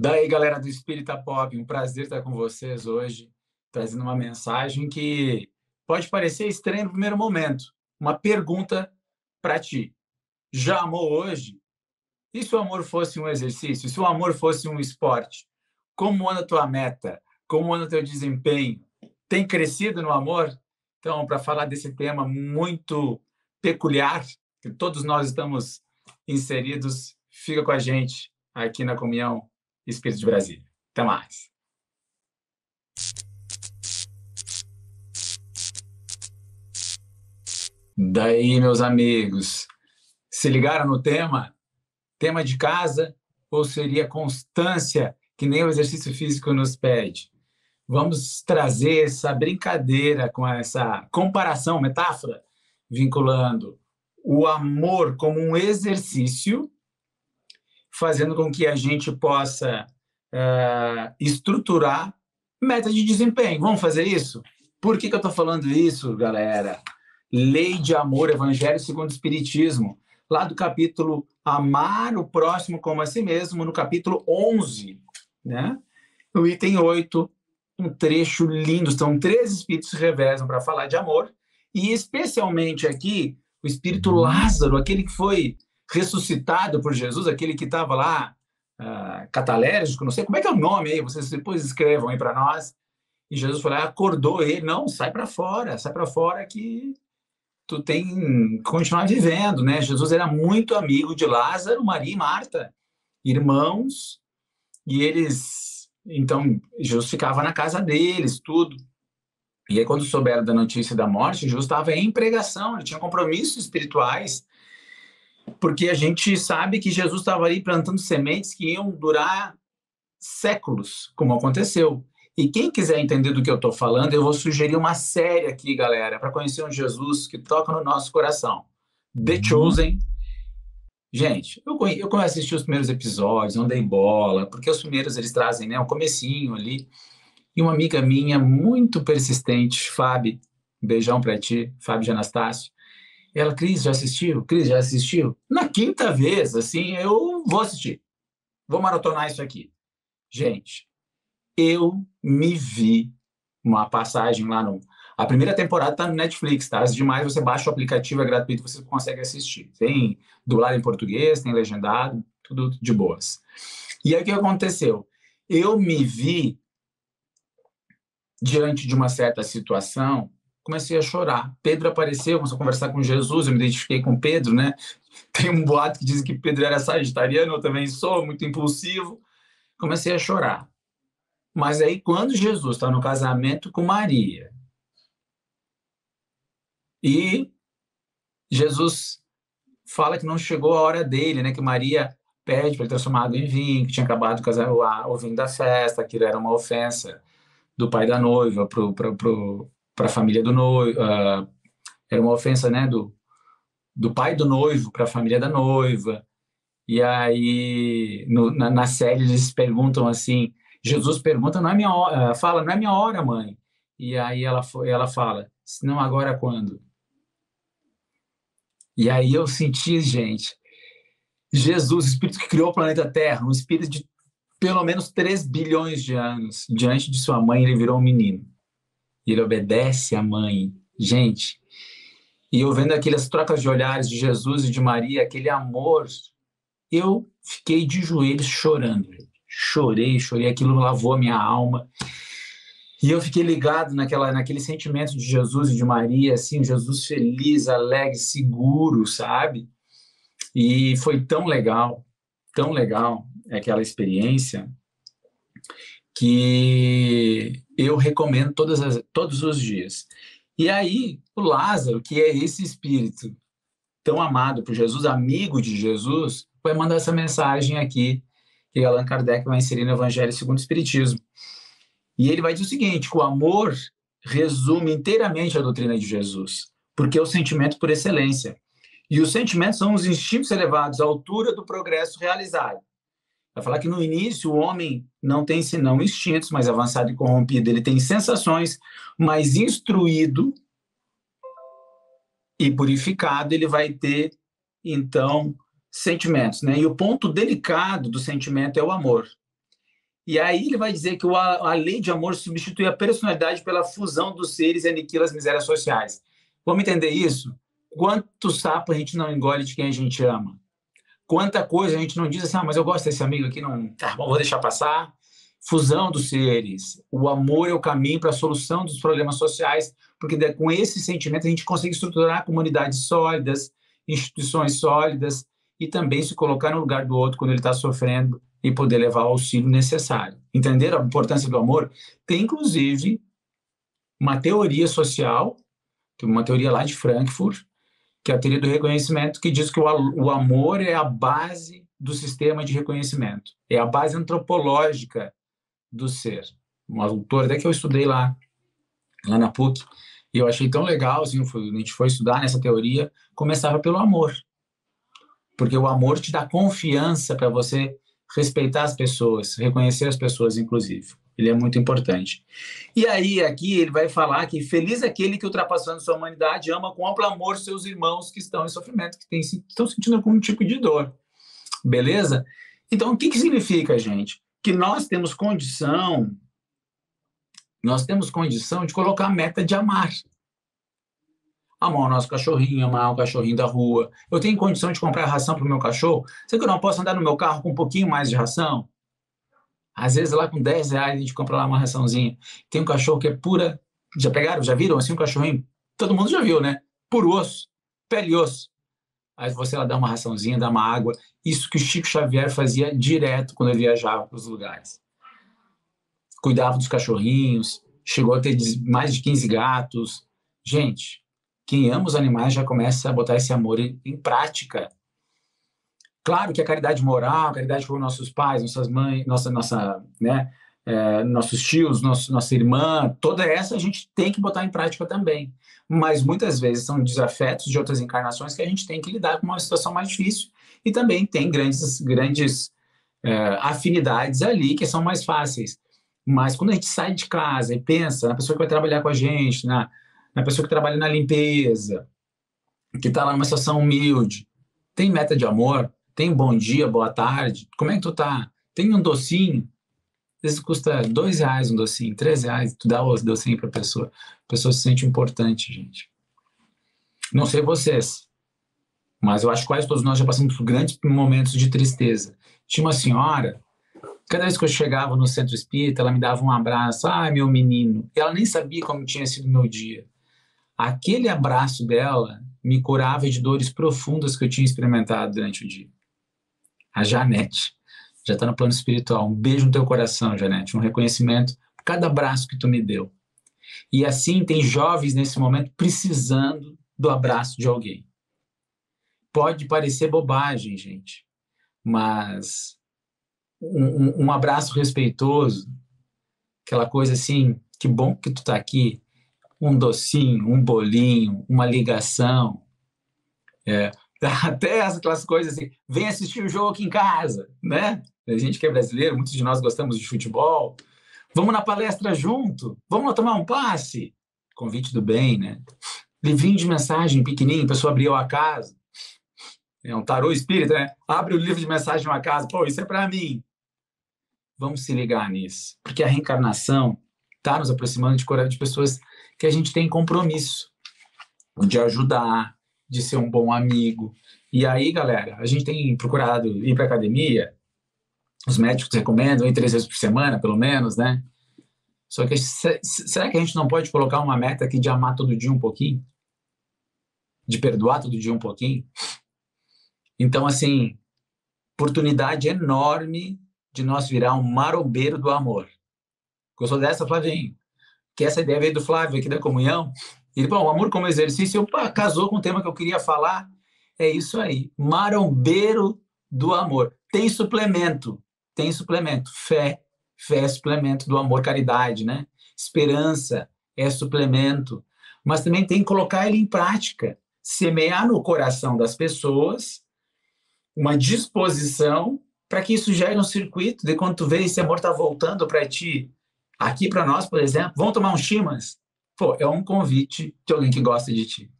Daí, galera do Espírita Pop, um prazer estar com vocês hoje, trazendo uma mensagem que pode parecer estranha no primeiro momento. Uma pergunta para ti. Já amou hoje? E se o amor fosse um exercício? Se o amor fosse um esporte? Como anda a tua meta? Como anda o teu desempenho? Tem crescido no amor? Então, para falar desse tema muito peculiar, que todos nós estamos inseridos, fica com a gente aqui na Comunhão Espírito de Brasília. Até mais. Daí, meus amigos, se ligaram no tema? Tema de casa ou seria constância, que nem o exercício físico nos pede? Vamos trazer essa brincadeira com essa comparação, metáfora, vinculando o amor como um exercício fazendo com que a gente possa uh, estruturar meta de desempenho. Vamos fazer isso? Por que, que eu estou falando isso, galera? Lei de amor, Evangelho segundo o Espiritismo, lá do capítulo Amar o próximo como a si mesmo, no capítulo 11, né? No item 8, um trecho lindo. São três espíritos que revezam para falar de amor, e especialmente aqui, o espírito Lázaro, aquele que foi ressuscitado por Jesus, aquele que estava lá uh, catalérgico, não sei como é que é o nome aí, vocês depois escrevam aí para nós. E Jesus falou, acordou ele, não, sai para fora, sai para fora que tu tem que continuar vivendo, né? Jesus era muito amigo de Lázaro, Maria e Marta, irmãos, e eles, então, Jesus ficava na casa deles, tudo. E aí, quando souberam da notícia da morte, Jesus estava em pregação, ele tinha compromissos espirituais, porque a gente sabe que Jesus estava ali plantando sementes que iam durar séculos, como aconteceu. E quem quiser entender do que eu estou falando, eu vou sugerir uma série aqui, galera, para conhecer um Jesus que toca no nosso coração. The uhum. Chosen. Gente, eu, eu comecei a assistir os primeiros episódios, não dei bola, porque os primeiros eles trazem né, um comecinho ali. E uma amiga minha muito persistente, Fábio, beijão para ti, Fábio de Anastácio, ela, Cris, já assistiu? Cris, já assistiu? Na quinta vez, assim, eu vou assistir. Vou maratonar isso aqui. Gente, eu me vi uma passagem lá no. A primeira temporada tá no Netflix, tá? As demais você baixa o aplicativo, é gratuito, você consegue assistir. Tem dublado em português, tem legendado, tudo de boas. E aí o que aconteceu? Eu me vi diante de uma certa situação comecei a chorar. Pedro apareceu, começou a conversar com Jesus, eu me identifiquei com Pedro, né? Tem um boato que diz que Pedro era sagitariano, eu também sou, muito impulsivo. Comecei a chorar. Mas aí, quando Jesus está no casamento com Maria, e Jesus fala que não chegou a hora dele, né? Que Maria pede para ele transformar água em vinho, que tinha acabado o, vinho da festa, aquilo era uma ofensa do pai da noiva pro, pro, pro, para a família do noivo, uh, era uma ofensa, né, do, do pai do noivo para a família da noiva. E aí, no, na, na, série, eles perguntam assim: Jesus pergunta, não é minha hora, fala, não é minha hora, mãe. E aí ela, ela fala: não, agora quando? E aí eu senti, gente, Jesus, o espírito que criou o planeta Terra, um espírito de pelo menos 3 bilhões de anos, diante de sua mãe, ele virou um menino ele obedece à mãe. Gente, e eu vendo aquelas trocas de olhares de Jesus e de Maria, aquele amor, eu fiquei de joelhos chorando. Chorei, chorei, aquilo lavou a minha alma. E eu fiquei ligado naquela, naquele sentimento de Jesus e de Maria, assim, Jesus feliz, alegre, seguro, sabe? E foi tão legal, tão legal aquela experiência que eu recomendo todas as, todos os dias. E aí, o Lázaro, que é esse espírito tão amado por Jesus, amigo de Jesus, vai mandar essa mensagem aqui, que Allan Kardec vai inserir no Evangelho segundo o Espiritismo. E ele vai dizer o seguinte: o amor resume inteiramente a doutrina de Jesus, porque é o sentimento por excelência. E os sentimentos são os instintos elevados à altura do progresso realizado. Vai falar que no início o homem não tem senão instintos, mais avançado e corrompido, ele tem sensações, mas instruído e purificado, ele vai ter então sentimentos, né? E o ponto delicado do sentimento é o amor. E aí ele vai dizer que a lei de amor substitui a personalidade pela fusão dos seres e aniquila as misérias sociais. Vamos entender isso? Quanto sapo a gente não engole de quem a gente ama? Quanta coisa a gente não diz assim, ah, mas eu gosto desse amigo aqui, não, tá bom, vou deixar passar. Fusão dos seres. O amor é o caminho para a solução dos problemas sociais, porque com esse sentimento a gente consegue estruturar comunidades sólidas, instituições sólidas e também se colocar no lugar do outro quando ele está sofrendo e poder levar o auxílio necessário. Entender a importância do amor? Tem, inclusive, uma teoria social, uma teoria lá de Frankfurt, que é a teoria do reconhecimento, que diz que o, o amor é a base do sistema de reconhecimento, é a base antropológica do ser. Um autor até que eu estudei lá, lá na PUC, e eu achei tão legal, assim, a gente foi estudar nessa teoria, começava pelo amor. Porque o amor te dá confiança para você respeitar as pessoas, reconhecer as pessoas, inclusive. Ele é muito importante. E aí, aqui, ele vai falar que feliz aquele que, ultrapassando sua humanidade, ama com amplo amor seus irmãos que estão em sofrimento, que tem, estão sentindo algum tipo de dor. Beleza? Então, o que, que significa, gente? Que nós temos condição nós temos condição de colocar a meta de amar. Amar o nosso cachorrinho, amar o cachorrinho da rua. Eu tenho condição de comprar ração para o meu cachorro? Será que eu não posso andar no meu carro com um pouquinho mais de ração? Às vezes, lá com 10 reais, a gente compra lá uma raçãozinha. Tem um cachorro que é pura. Já pegaram? Já viram assim um cachorrinho? Todo mundo já viu, né? Puro osso, pele e osso. Aí você lá dá uma raçãozinha, dá uma água. Isso que o Chico Xavier fazia direto quando ele viajava para os lugares cuidava dos cachorrinhos, chegou a ter mais de 15 gatos. Gente, quem ama os animais já começa a botar esse amor em, em prática. Claro que a caridade moral, a caridade com nossos pais, nossas mães, nossa, nossa, né, é, nossos tios, nosso, nossa irmã, toda essa a gente tem que botar em prática também. Mas muitas vezes são desafetos de outras encarnações que a gente tem que lidar com uma situação mais difícil. E também tem grandes, grandes é, afinidades ali que são mais fáceis. Mas quando a gente sai de casa e pensa na pessoa que vai trabalhar com a gente, na, na pessoa que trabalha na limpeza, que está lá numa situação humilde, tem meta de amor, tem bom dia, boa tarde, como é que tu tá? Tem um docinho? Às vezes custa dois reais um docinho, três reais, tu dá o docinho para a pessoa. A pessoa se sente importante, gente. Não sei vocês, mas eu acho que quase todos nós já passamos por grandes momentos de tristeza. Tinha uma senhora Cada vez que eu chegava no centro espírita, ela me dava um abraço. Ah, meu menino. E ela nem sabia como tinha sido meu dia. Aquele abraço dela me curava de dores profundas que eu tinha experimentado durante o dia. A Janete já está no plano espiritual. Um beijo no teu coração, Janete. Um reconhecimento por cada abraço que tu me deu. E assim tem jovens nesse momento precisando do abraço de alguém. Pode parecer bobagem, gente, mas um, um, abraço respeitoso, aquela coisa assim, que bom que tu tá aqui, um docinho, um bolinho, uma ligação, é, até aquelas coisas assim, vem assistir o jogo aqui em casa, né? A gente que é brasileiro, muitos de nós gostamos de futebol, vamos na palestra junto, vamos tomar um passe, convite do bem, né? Livrinho de mensagem pequenininho, a pessoa abriu a casa, é um tarô espírita, né? Abre o livro de mensagem de uma casa, pô, isso é para mim. Vamos se ligar nisso, porque a reencarnação está nos aproximando de, de pessoas que a gente tem compromisso de ajudar, de ser um bom amigo. E aí, galera, a gente tem procurado ir para academia, os médicos recomendam ir três vezes por semana, pelo menos, né? Só que será que a gente não pode colocar uma meta aqui de amar todo dia um pouquinho? De perdoar todo dia um pouquinho? Então, assim, oportunidade enorme de nós virar um marombeiro do amor. Gostou dessa, Flavinho? Que essa ideia veio do Flávio aqui da comunhão. Ele falou, o amor como exercício, opa, casou com o tema que eu queria falar. É isso aí, marombeiro do amor. Tem suplemento, tem suplemento. Fé, fé é suplemento do amor, caridade, né? Esperança é suplemento. Mas também tem que colocar ele em prática. Semear no coração das pessoas uma disposição para que isso gere um circuito de quando tu vê esse amor tá voltando para ti, aqui para nós, por exemplo, vamos tomar um chimas? Pô, é um convite de alguém que gosta de ti.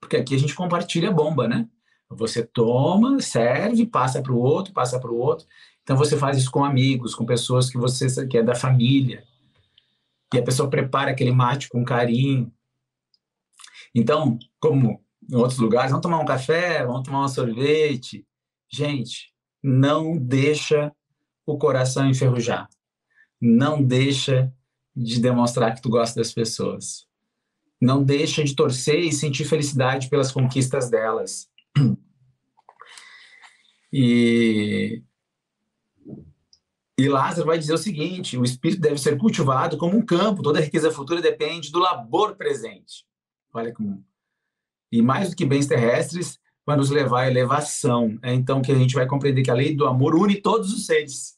Porque aqui a gente compartilha bomba, né? Você toma, serve, passa para o outro, passa para o outro. Então você faz isso com amigos, com pessoas que você que é da família. E a pessoa prepara aquele mate com carinho. Então, como em outros lugares, vamos tomar um café, vamos tomar um sorvete. Gente, não deixa o coração enferrujar. Não deixa de demonstrar que tu gosta das pessoas. Não deixa de torcer e sentir felicidade pelas conquistas delas. E, e Lázaro vai dizer o seguinte: o espírito deve ser cultivado como um campo, toda riqueza futura depende do labor presente. Olha como. E mais do que bens terrestres, vai nos levar à elevação. É então que a gente vai compreender que a lei do amor une todos os seres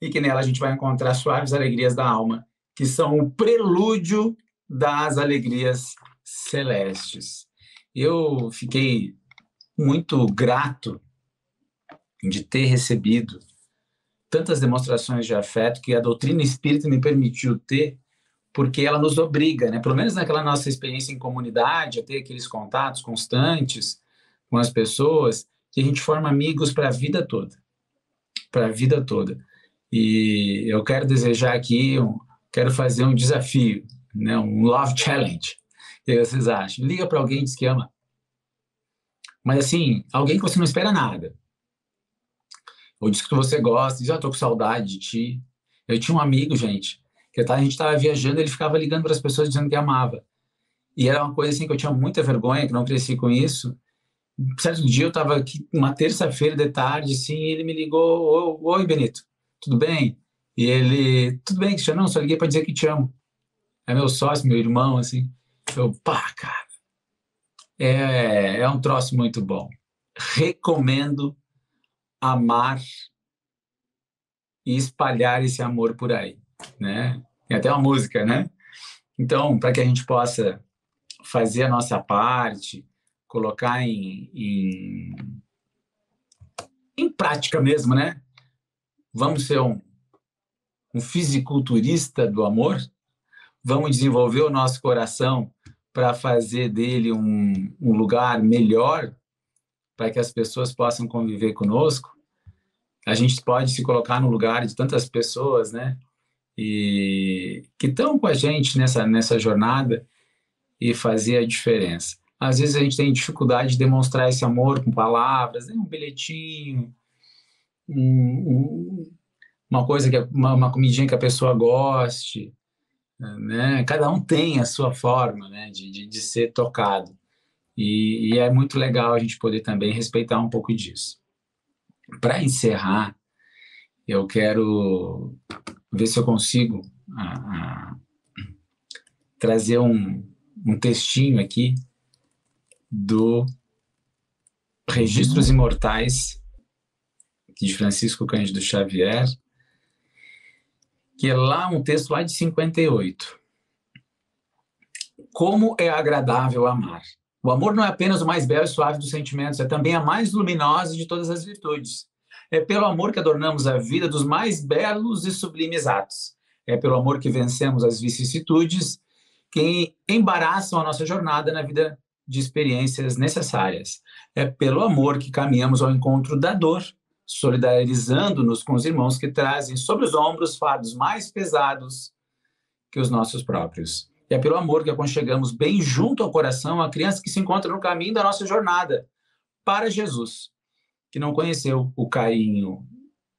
e que nela a gente vai encontrar suaves alegrias da alma, que são o prelúdio das alegrias celestes. Eu fiquei muito grato de ter recebido tantas demonstrações de afeto que a doutrina espírita me permitiu ter, porque ela nos obriga, né, pelo menos naquela nossa experiência em comunidade, a ter aqueles contatos constantes com as pessoas, que a gente forma amigos para a vida toda. Para a vida toda. E eu quero desejar aqui, um, quero fazer um desafio, né, um love challenge. O que vocês acham? Liga para alguém e diz que ama. Mas assim, alguém que você não espera nada. Ou diz que você gosta, diz, ah, tô com saudade de ti. Eu tinha um amigo, gente, que a gente estava viajando, ele ficava ligando para as pessoas dizendo que amava. E era uma coisa assim que eu tinha muita vergonha, que não cresci com isso. Certo dia eu estava aqui, uma terça-feira de tarde, assim, e ele me ligou, oi, Benito, tudo bem? E ele, tudo bem, Cristiano, não, só liguei para dizer que te amo. É meu sócio, meu irmão, assim. Eu, pá, cara, é, é um troço muito bom. Recomendo amar e espalhar esse amor por aí, né? Tem até uma música, né? Então, para que a gente possa fazer a nossa parte, colocar em, em, em prática mesmo, né? Vamos ser um, um fisiculturista do amor? Vamos desenvolver o nosso coração para fazer dele um, um lugar melhor para que as pessoas possam conviver conosco, a gente pode se colocar no lugar de tantas pessoas, né? E que estão com a gente nessa nessa jornada e fazer a diferença. Às vezes a gente tem dificuldade de demonstrar esse amor com palavras, né? um bilhetinho, um, um, uma coisa que uma, uma comidinha que a pessoa goste, né? Cada um tem a sua forma, né? De, de, de ser tocado. E, e é muito legal a gente poder também respeitar um pouco disso. Para encerrar, eu quero ver se eu consigo a, a, trazer um, um textinho aqui do Registros Imortais de Francisco Cândido Xavier, que é lá um texto lá de 58. Como é agradável amar. O amor não é apenas o mais belo e suave dos sentimentos, é também a mais luminosa de todas as virtudes. É pelo amor que adornamos a vida dos mais belos e sublimes atos. É pelo amor que vencemos as vicissitudes que embaraçam a nossa jornada na vida de experiências necessárias. É pelo amor que caminhamos ao encontro da dor, solidarizando-nos com os irmãos que trazem sobre os ombros fardos mais pesados que os nossos próprios. E é pelo amor que aconchegamos bem junto ao coração a criança que se encontra no caminho da nossa jornada para Jesus, que não conheceu o carinho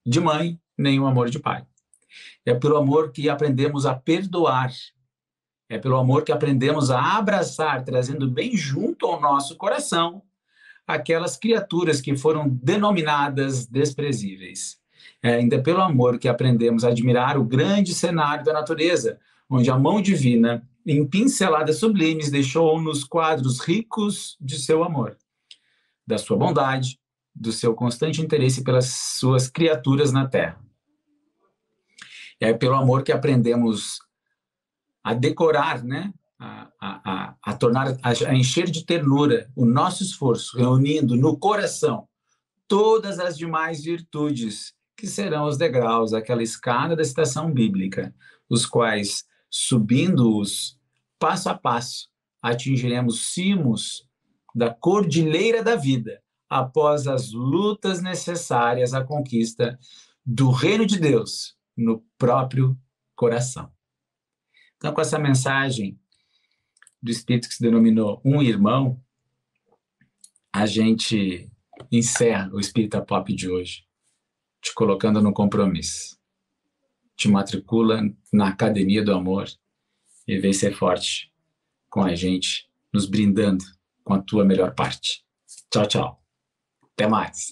de mãe nem o amor de pai. É pelo amor que aprendemos a perdoar. É pelo amor que aprendemos a abraçar, trazendo bem junto ao nosso coração aquelas criaturas que foram denominadas desprezíveis. É ainda pelo amor que aprendemos a admirar o grande cenário da natureza, onde a mão divina em pinceladas sublimes, deixou-nos quadros ricos de seu amor, da sua bondade, do seu constante interesse pelas suas criaturas na terra. É pelo amor que aprendemos a decorar, né? A, a, a, tornar, a encher de ternura o nosso esforço, reunindo no coração todas as demais virtudes que serão os degraus, aquela escada da citação bíblica, os quais subindo-os passo a passo, atingiremos cimos da cordilheira da vida, após as lutas necessárias à conquista do reino de Deus no próprio coração. Então, com essa mensagem do Espírito que se denominou um irmão, a gente encerra o Espírita Pop de hoje, te colocando no compromisso. Te matricula na Academia do Amor e vem ser forte com a gente, nos brindando com a tua melhor parte. Tchau, tchau. Até mais.